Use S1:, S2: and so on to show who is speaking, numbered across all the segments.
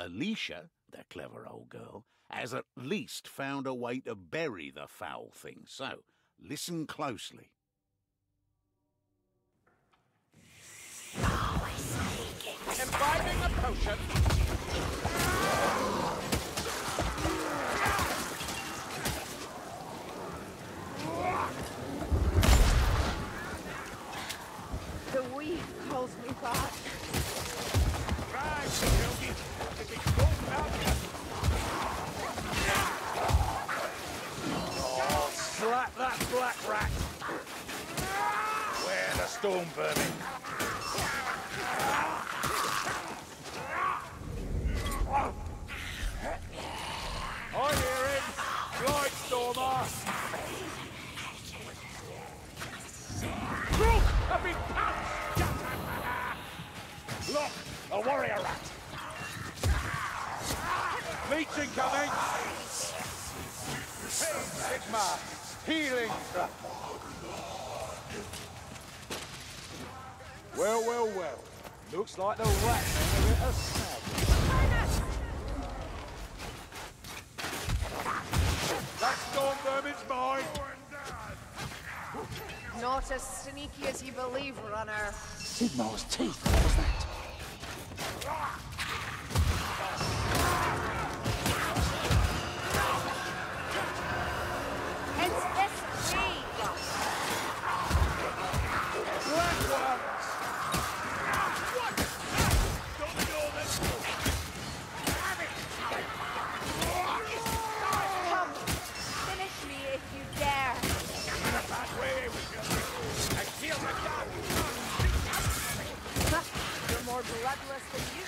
S1: Olesya, the clever old girl, has at least found a way to bury the foul thing. So, listen closely.
S2: Imbibing a potion. Storm vermin? I hear him. Right, Stormer. Look, a big punch. Look, a warrior rat. Leech incoming. Hey, Sigmar. Healing Well, well, well. Looks like the rat men are at a snag. That storm vermin's mine.
S3: Not as sneaky as you believe, runner.
S2: Sigmar's teeth, what was that?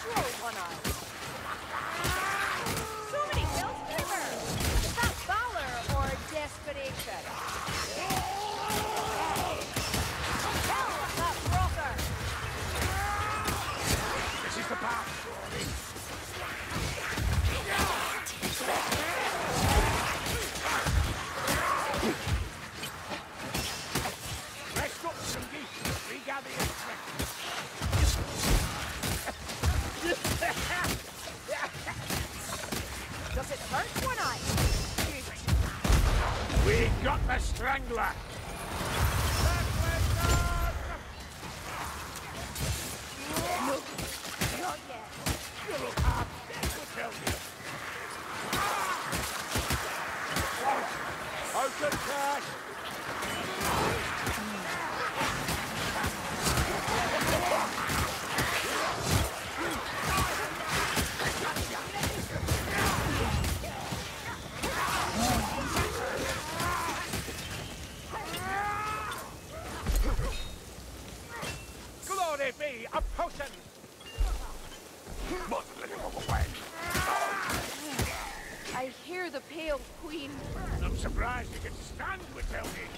S3: Usual, One Eye.
S2: The I
S3: hear the Pale Queen.
S2: I'm surprised you can stand without it.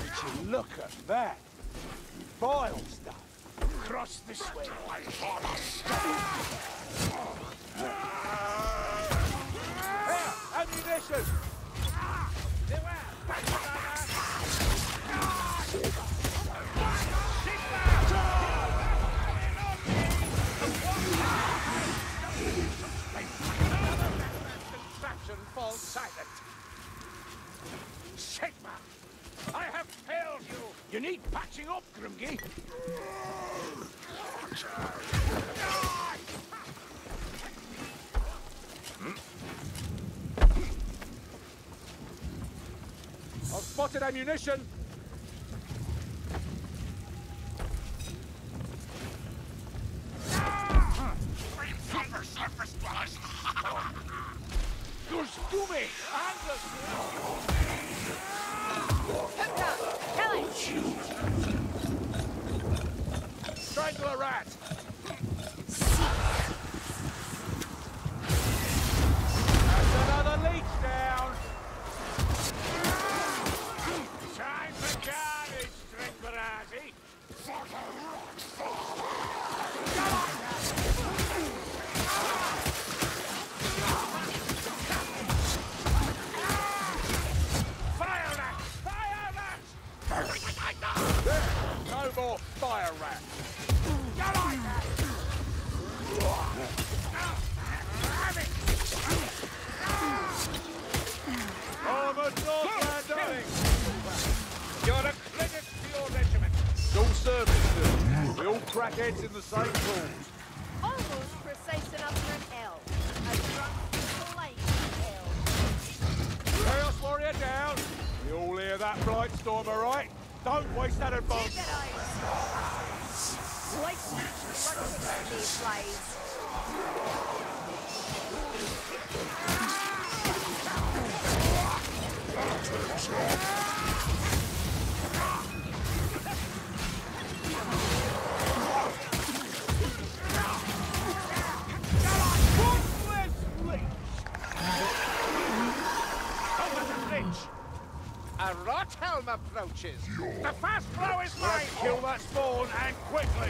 S2: Would you look at that? Vile stuff. Cross this way. Here, ammunition! Sigmar! I have failed you! You need patching up, Grungy! Spotted ammunition! You're stupid!
S3: Hookah! Kill it!
S2: Strangle a rat! Crackheads in the same cause.
S3: Almost precise enough for an L. A drunk flame L.
S2: Chaos Warrior down. We all hear that Blightstorm, all right? Don't waste that advance.
S3: Like these flies.
S4: Rothelm approaches. The fast flow is mine.
S2: Kill that spawn, and quickly!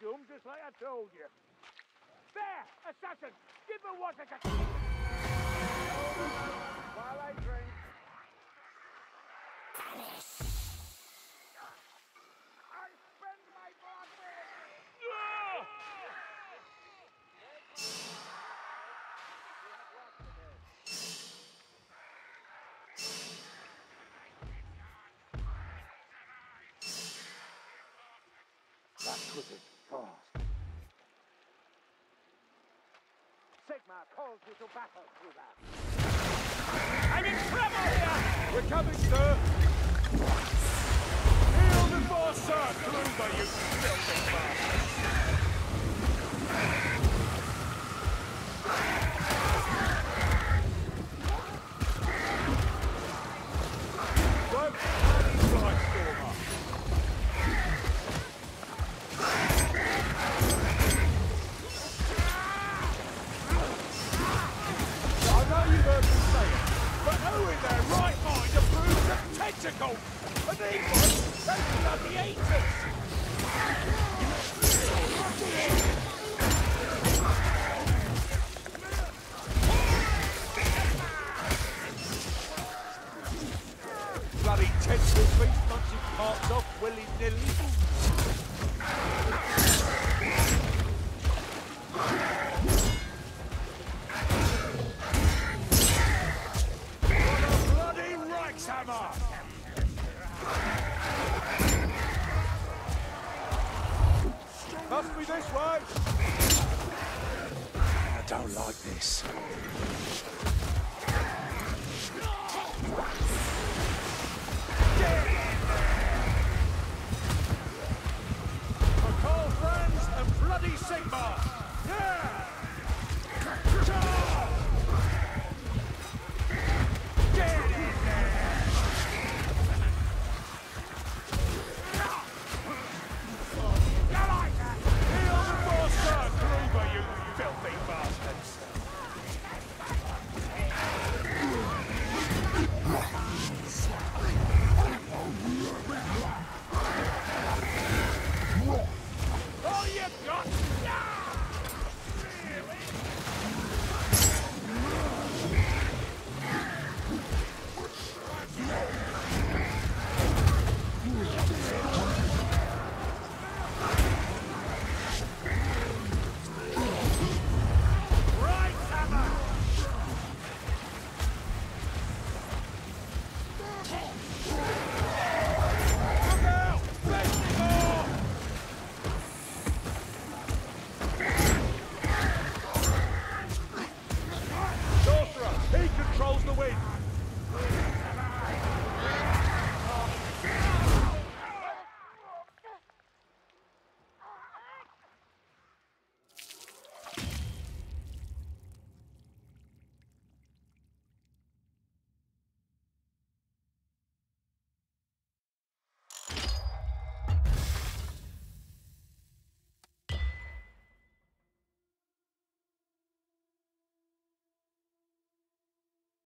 S2: Dooms, just like I told you. There! Assassin! Give her what a While I drink. I calls you to battle through that. I'm in trouble here! We're coming, sir! Heal the boss, sir! Kruber, you filthy bastard! this way!
S5: I don't like this.